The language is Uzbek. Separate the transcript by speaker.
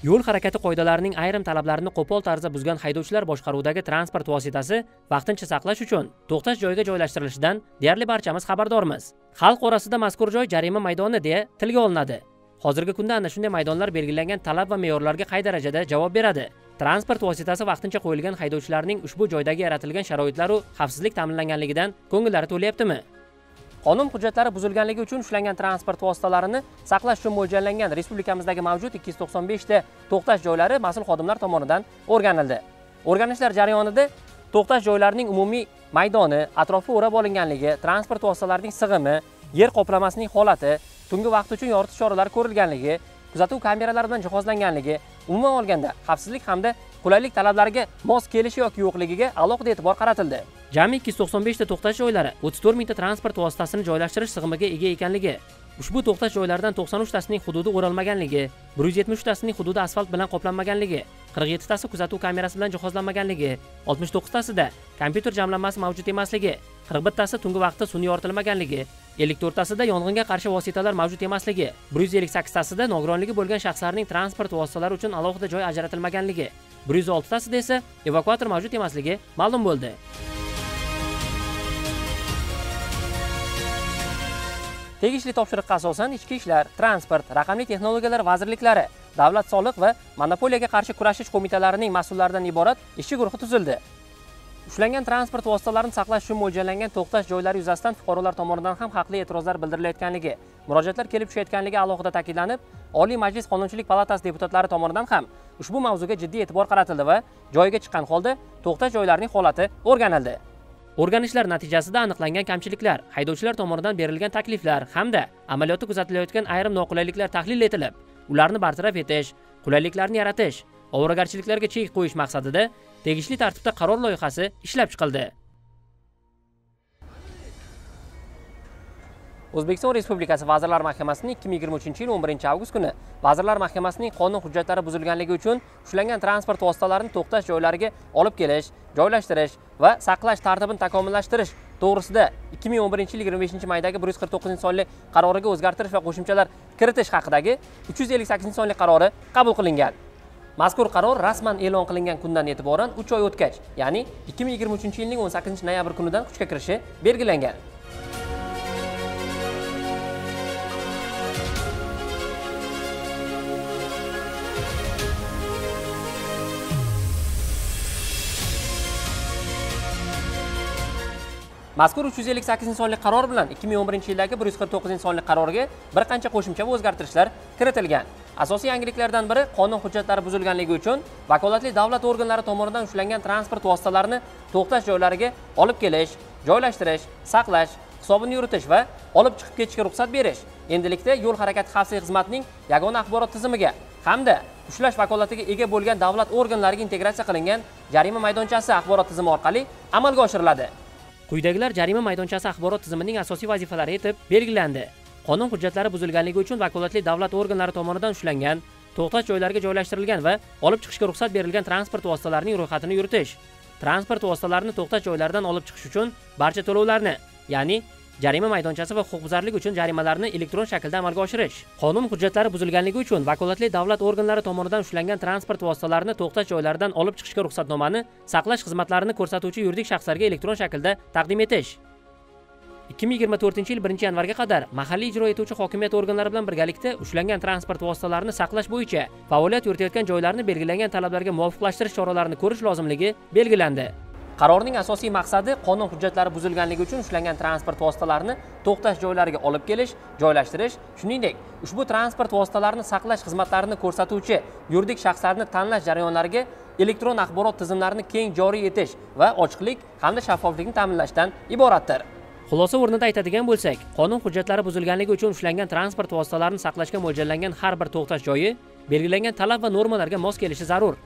Speaker 1: yo'l harakati qoidalarining ayrim talablarini qo'pol tarzda buzgan haydovchilar boshqaruvidagi transport vositasi vaqtincha saqlash uchun to'xtash joyiga joylashtirilishidan deyarli barchamiz xabardormiz. Xalq orasida mazkur joy jarima maydoni deya tilga olinadi. Hozirgi kunda ana shunday maydonlar belgilangan talab va me'yorlarga qay darajada javob beradi? Transport vositasi vaqtincha qo'yilgan haydovchilarning ushbu joydagi yaratilgan sharoitlaru xavfsizlik ta'minlanganligidan ko'ngillari to'lyaptimi qonun hujjatlari buzilganligi uchun ushlangan transport vositalarini saqlash uchun mo'ljallangan respublikamizdagi mavjud ikki yuz to'qson beshta to'xtash joylari mas'ul xodimlar tomonidan o'rganildi. O'rganishlar jarayonida to'xtash joylarining umumiy maydoni atrofi o'rab olinganligi transport vositalarining sig'imi yer qoplamasining holati tungi vaqt uchun yoritish choralari ko'rilganligi kuzatuv kameralari bilan jihozlanganligi umuman olganda xavfsizlik hamda qulaylik talablariga mos kelishi yoki yo'qligiga alohida e'tibor qaratildi. Jami ikki yuz to'qson beshta to'xtash joylari o'ttiz to'rt mingta transport vositasini joylashtirish sig'imiga ega ekanligi ushbu to'xtash joylaridan to'qson uchtasining hududi o'ralmaganligi bir yuz yetmish uchtasining hududi asfalt bilan qoplanmaganligi qirq yettitasi kuzatuv kamerasi bilan jihozlanmaganligi oltmish to'qqiztasida kompyuter jamlanmasi mavjud emasligi qirq bittasi tungi vaqtda sun'iy yoritilmaganligi ellik to'rttasida yong'inga qarshi vositalar mavjud emasligi bir yuz ellik sakkiztasida nogironligi bo'lgan shaxslarning transport vositalari uchun alohida joy ajratilmaganligi bir yuz oltitasida esa evakuator mavjud emasligi ma'lum bo'ldi. Tegishli topshiriqqa asosan ichki ishlar transport raqamli texnologiyalar vazirliklari davlat soliq va monopoliyaga qarshi kurashish qo'mitalarining mas'ullaridan iborat ishchi guruhi tuzildi. Ushlangan transport vositalarini saqlash uchun mo'ljallangan to'xtash joylari yuzasidan fuqarolar tomonidan ham haqli e'tirozlar bildirilayotganligi murojaatlar kelib tushayotganligi alohida ta'kidlanib oliy majlis qonunchilik palatasi deputatlari tomonidan ham ushbu mavzuga jiddiy e'tibor qaratildi va joyiga chiqqan holda to'xtash joylarining holati o'rganildi. O'rganishlar natijasida aniqlangan kamchiliklar haydovchilar tomonidan berilgan takliflar hamda amaliyotda kuzatilayotgan ayrim noqulayliklar tahlil etilib ularni bartaraf etish qulayliklarni yaratish ovoragarchiliklarga chek qo'yish maqsadida tegishli tartibda qaror loyihasi ishlab chiqildi. O'zbekiston respublikasi vazirlar mahkamasining ikki ming yigirma uchinchi yil o'n birinchi avgust kuni vazirlar mahkamasining qonun hujjatlari buzilganligi uchun ushlangan transport vositalarini to'xtash joylariga olib kelish joylashtirish va saqlash tartibini takomillashtirish to'g'risida ikki ming o'n birinchi yil yigirma beshinchi maydagi bir yuz qirq to'qqizinchi sonli qaroriga o'zgartirish va qo'shimchalar kiritish haqidagi uch yuz ellik sakkizinchi sonli qarori qabul qilingan. Mazkur qaror rasman e'lon qilingan kundan e'tiboran 3 oy o'tgach ya'ni ikki ming yigirma uchinchi yilning o'n sakkizinchi noyabr kunidan kuchga kirishi belgilangan. Mazkur uch yuz ellik sakkizinchi sonli qaror bilan ikki ming o'n birinchi yildagi bir yuz qirq to'qqizinchi sonli qarorga bir qancha qo'shimcha va o'zgartirishlar kiritilgan. Asosiy yangiliklardan biri qonun hujjatlari buzilganligi uchun vakolatli davlat organlari tomonidan ushlangan transport vositalarini to'xtash joylariga olib kelish joylashtirish saqlash hisobini yuritish va olib chiqib ketishga ruxsat berish. Endilikda yo'l harakati xavfsizlik xizmatining yagona axborot tizimiga hamda ushlash vakolatiga ega bo'lgan davlat organlariga integratsiya qilingan jarima maydonchasi axborot tizimi orqali amalga oshiriladi. Quyidagilar jarima maydonchasi axborot tizimining asosiy vazifalari etib belgilandi. Qonun hujjatlari buzilganligi uchun vakolatli davlat organlari tomonidan ushlangan to'xtash joylariga joylashtirilgan va olib chiqishga ruxsat berilgan transport vositalarining ro'yxatini yuritish. Transport vositalarini to'xtash joylaridan olib chiqish uchun barcha to'lovlarni ya'ni jarima maydonchasi va huquqbuzarlik uchun jarimalarni elektron shaklda amalga oshirish qonun hujjatlari buzilganligi uchun vakolatli davlat organlari tomonidan ushlangan transport vositalarini to'xtash joylaridan olib chiqishga ruxsatnomani saqlash xizmatlarini ko'rsatuvchi yuridik shaxslarga elektron shaklda taqdim etish. ikki ming yigirma to'rtinchi yil birinchi yanvarga qadar mahalliy ijro etuvchi hokimiyat organlari bilan birgalikda ushlangan transport vositalarini saqlash bo'yicha faoliyat yuritayotgan joylarni belgilangan talablarga muvofiqlashtirish choralarini ko'rish lozimligi belgilandi. Qarorning asosiy maqsadi qonun hujjatlari buzilganligi uchun ushlangan transport vositalarini to'xtash joylariga olib kelish joylashtirish. Shuningdek ushbu transport vositalarini saqlash xizmatlarini ko'rsatuvchi yuridik shaxslarni tanlash jarayonlariga elektron axborot tizimlarini keng joriy etish va ochiqlik hamda shaffoflikni ta'minlashdan iboratdir. Xulosa o'rnida aytadigan bo'lsak qonun hujjatlari buzilganligi uchun ushlangan transport vositalarini saqlashga mo'ljallangan har bir to'xtash joyi belgilangan talab va normalarga mos kelishi zarur.